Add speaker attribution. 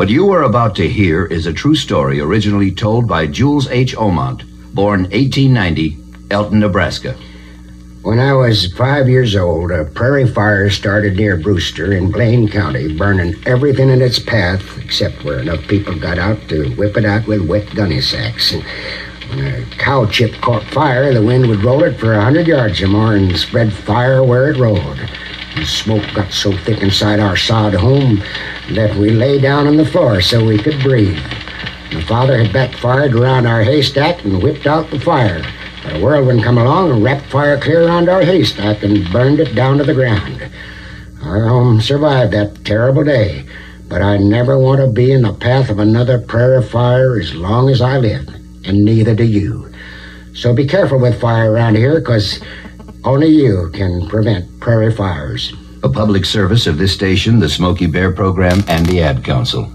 Speaker 1: What you are about to hear is a true story originally told by Jules H. Omont, born 1890, Elton, Nebraska.
Speaker 2: When I was five years old, a prairie fire started near Brewster in Blaine County, burning everything in its path except where enough people got out to whip it out with wet gunny sacks. And when a cow chip caught fire, the wind would roll it for a hundred yards or more and spread fire where it rolled. The smoke got so thick inside our sod home that we lay down on the floor so we could breathe. My father had backfired around our haystack and whipped out the fire. But a whirlwind come along and wrapped fire clear around our haystack and burned it down to the ground. Our home survived that terrible day, but I never want to be in the path of another prairie fire as long as I live, and neither do you. So be careful with fire around here, because only you can prevent prairie fires.
Speaker 1: A public service of this station, the Smokey Bear Program, and the Ad Council.